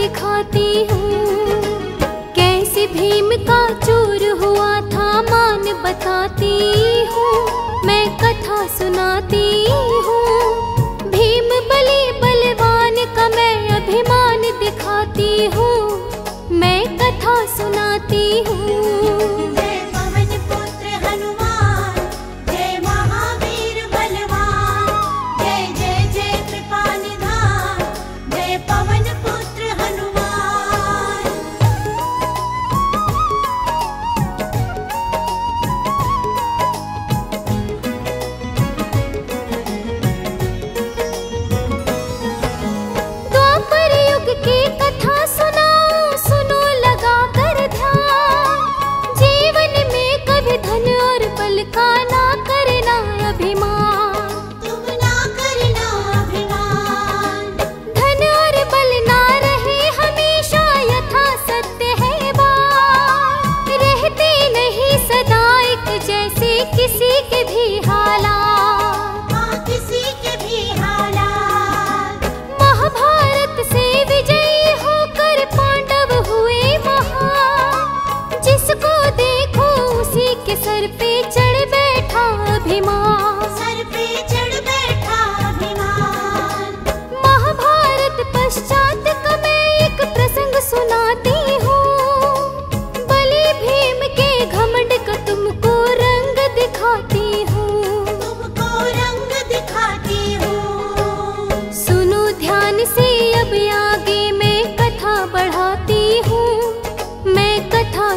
दिखाती हूँ। कैसे भीम का चोर हुआ था, मान बताती हूँ। मैं कथा सुनाती हूँ। भीम बलि बलवान का मैं अभिमान दिखाती हूँ। मैं कथा सुनाती हूँ।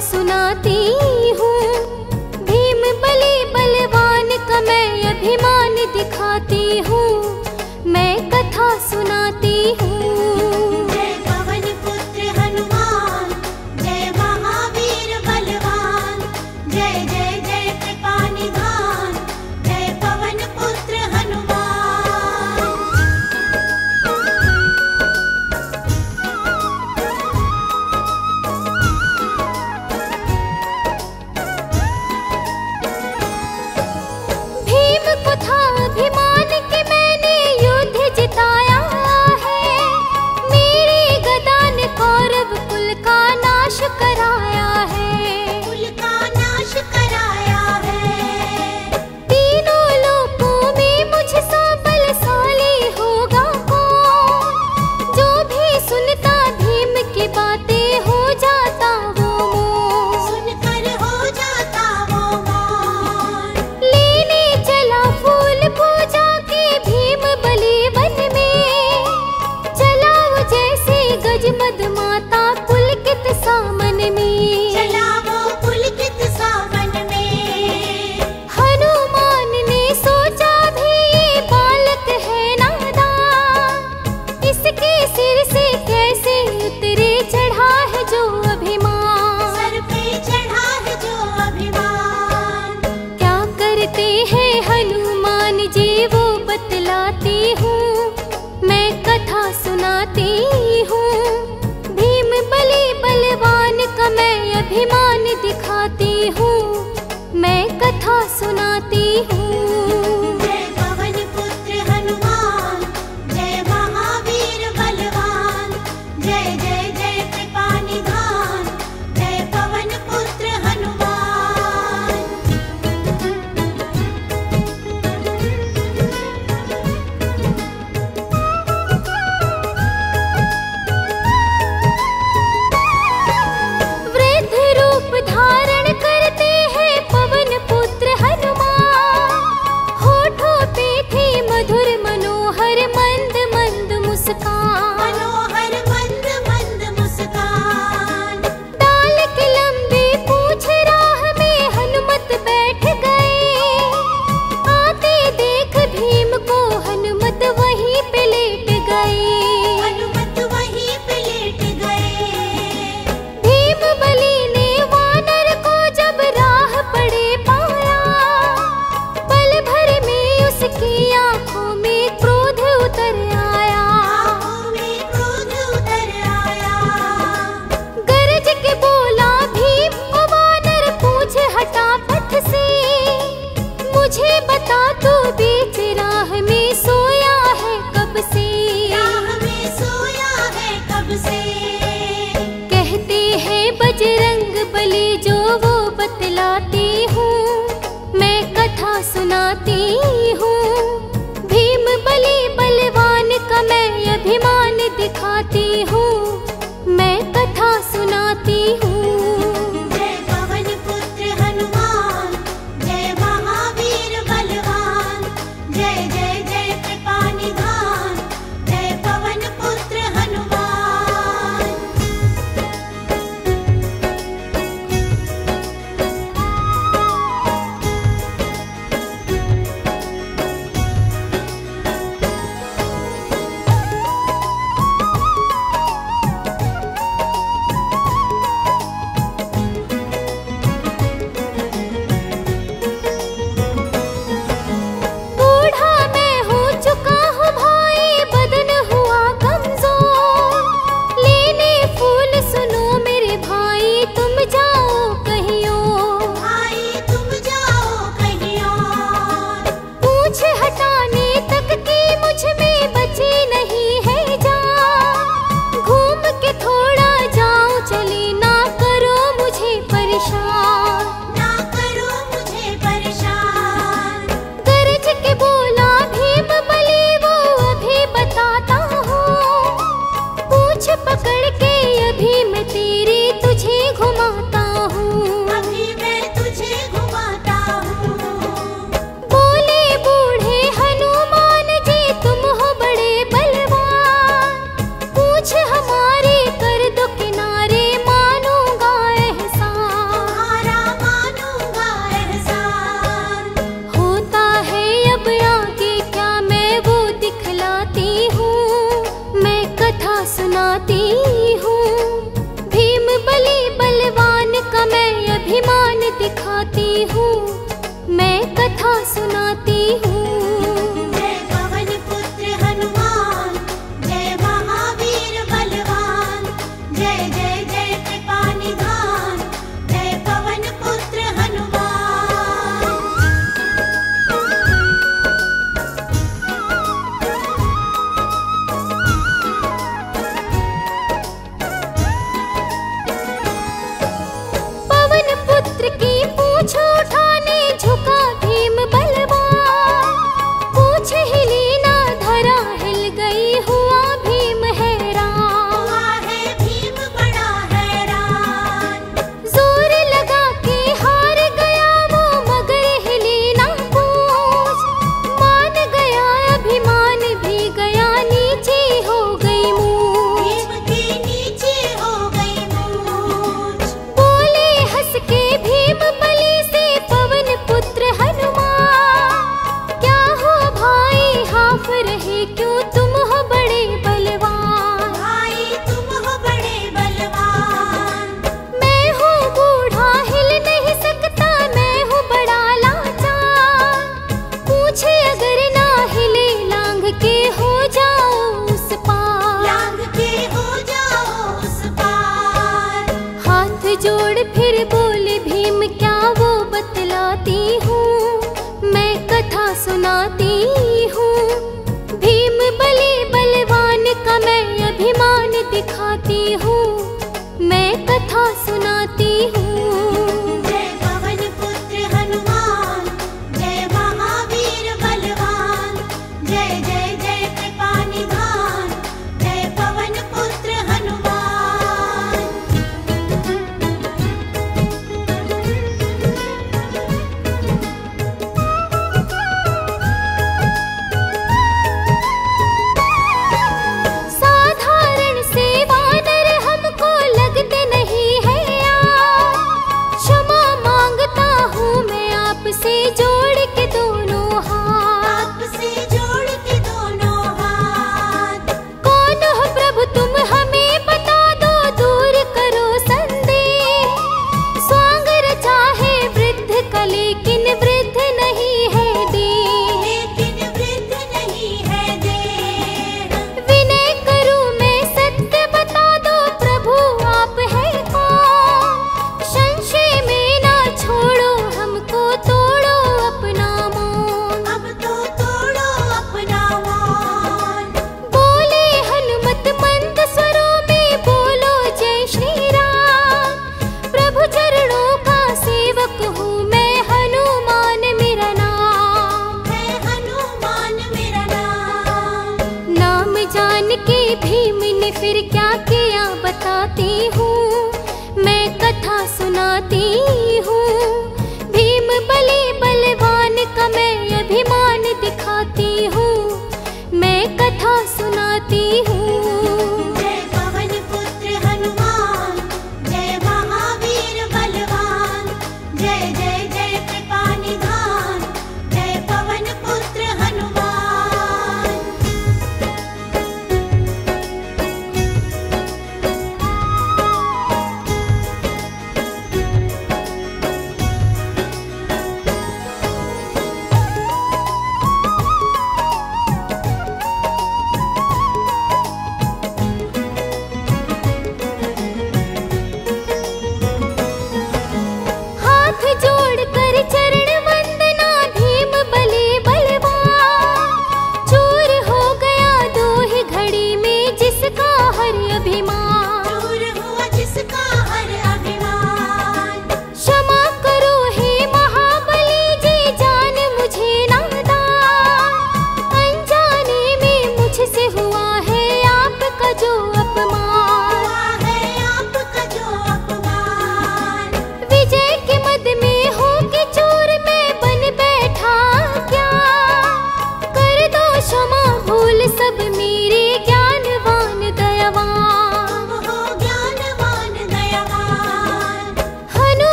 सुनाती हूँ। भीम बली बलवान का मैं अभिमान दिखाती हूँ। मैं कथा सुनाती हूँ। निजी वो बतलाती हूँ, मैं कथा सुनाती हूँ। भीम बली बलवान का मैं अभिमान दिखाती हूँ, मैं कथा सुनाती हूँ। मुस्कान बजरंग बली जो वो बतलाती हूँ मैं कथा सुनाती हूँ।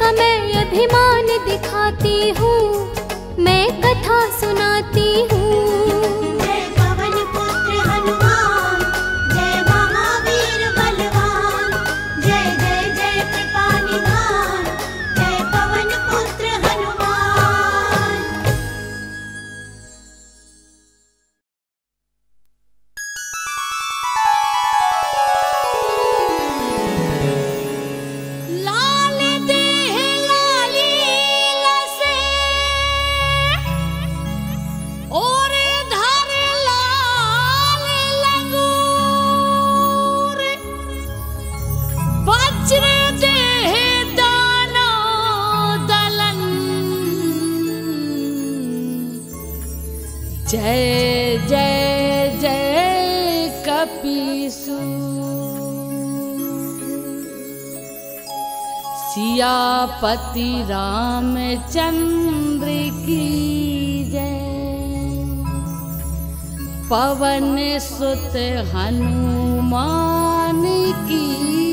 का मैं अभिमान दिखाती हूँ मैं कथा सुनाती हूँ। जय जय जय कपिसु। सियापति रामचन्द्र की जय। पवन सुत हनुमान की